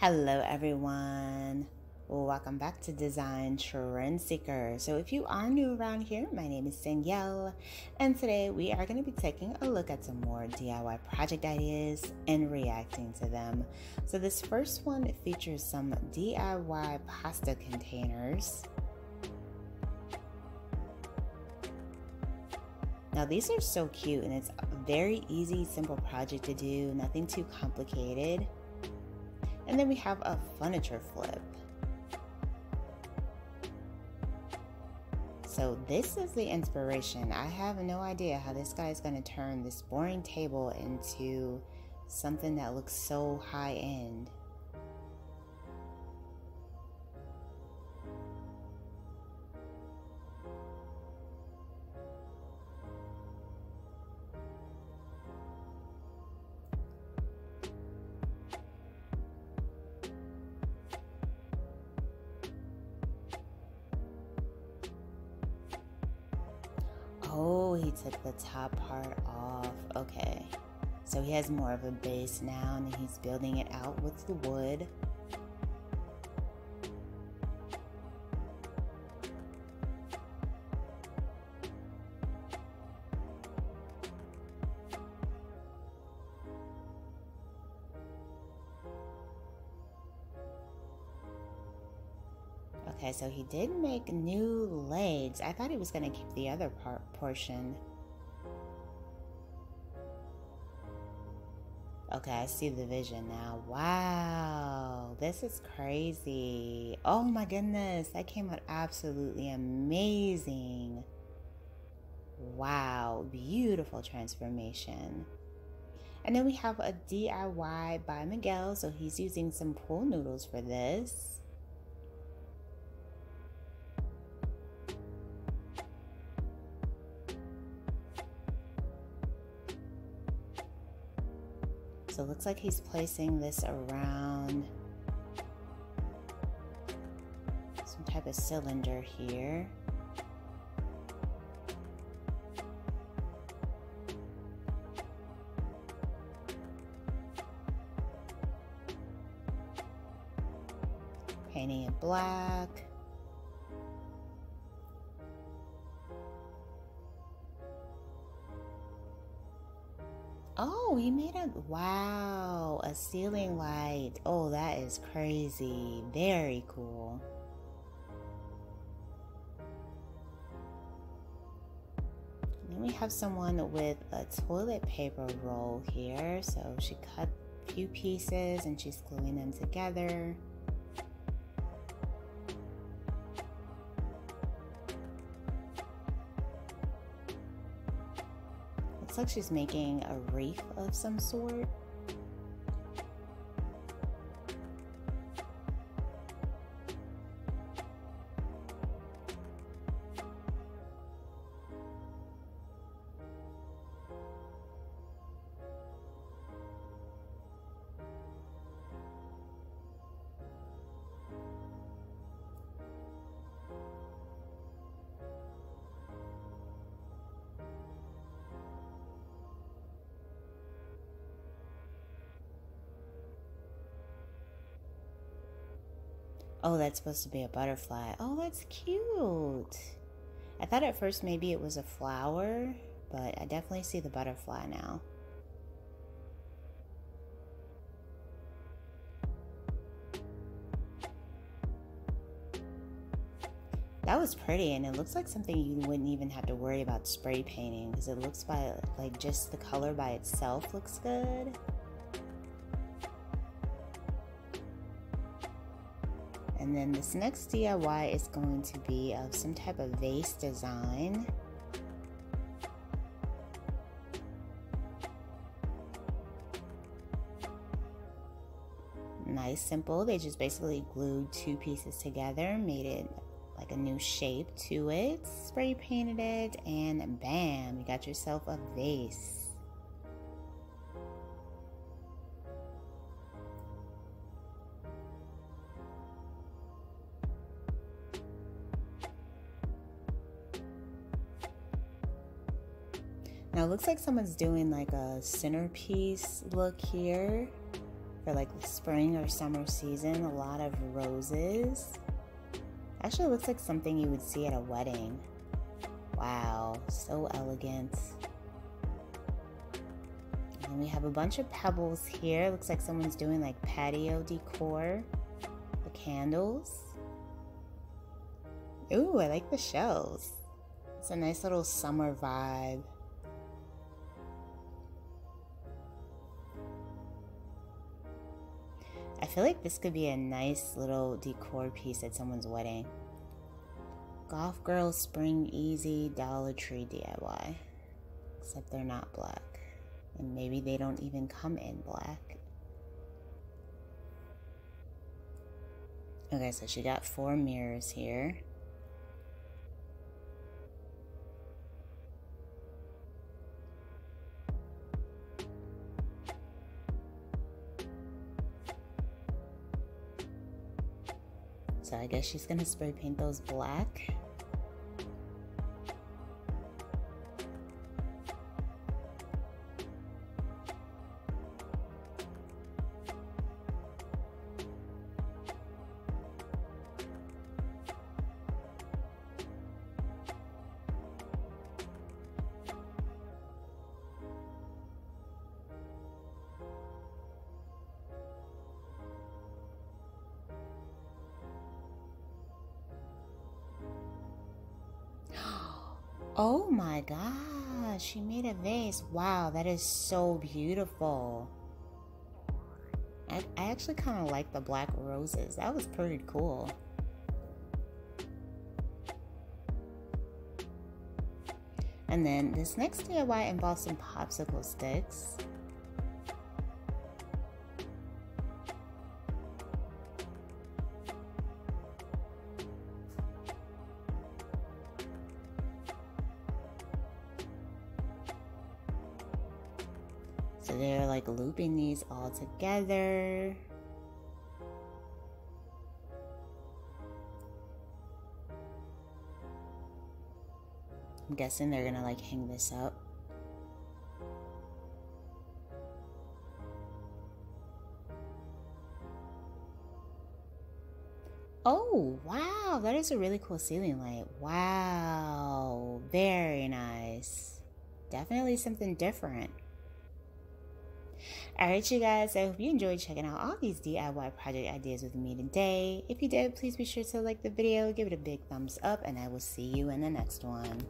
Hello, everyone. Welcome back to Design Trend Seeker. So, if you are new around here, my name is Danielle, and today we are going to be taking a look at some more DIY project ideas and reacting to them. So, this first one features some DIY pasta containers. Now, these are so cute, and it's a very easy, simple project to do, nothing too complicated. And then we have a furniture flip. So this is the inspiration. I have no idea how this guy is going to turn this boring table into something that looks so high end. Oh, he took the top part off. Okay. So he has more of a base now and he's building it out with the wood. Okay, so he did make new legs. I thought he was going to keep the other part portion. Okay, I see the vision now. Wow, this is crazy. Oh my goodness, that came out absolutely amazing. Wow, beautiful transformation. And then we have a DIY by Miguel, so he's using some pool noodles for this. So it looks like he's placing this around some type of cylinder here. Painting it black. Oh, he made a wow, a ceiling light. Oh, that is crazy. Very cool. then we have someone with a toilet paper roll here. So she cut a few pieces and she's gluing them together. Like she's making a wreath of some sort. Oh, that's supposed to be a butterfly. Oh, that's cute. I thought at first maybe it was a flower, but I definitely see the butterfly now. That was pretty, and it looks like something you wouldn't even have to worry about spray painting because it looks by like just the color by itself looks good. And then this next DIY is going to be of some type of vase design. Nice, simple. They just basically glued two pieces together, made it like a new shape to it, spray painted it, and bam, you got yourself a vase. Now it looks like someone's doing like a centerpiece look here for like the spring or summer season. A lot of roses. Actually looks like something you would see at a wedding. Wow, so elegant. And we have a bunch of pebbles here. Looks like someone's doing like patio decor. The candles. Ooh, I like the shells. It's a nice little summer vibe. Feel like this could be a nice little decor piece at someone's wedding. Goth Girl Spring Easy Dollar Tree DIY. Except they're not black. And maybe they don't even come in black. Okay, so she got four mirrors here. So I guess she's gonna spray paint those black. Oh my gosh, she made a vase. Wow, that is so beautiful. I, I actually kind of like the black roses. That was pretty cool. And then this next DIY involves some popsicle sticks. So they're like looping these all together. I'm guessing they're gonna like hang this up. Oh, wow, that is a really cool ceiling light. Wow, very nice. Definitely something different. Alright, you guys, I hope you enjoyed checking out all these DIY project ideas with me today. If you did, please be sure to like the video, give it a big thumbs up, and I will see you in the next one.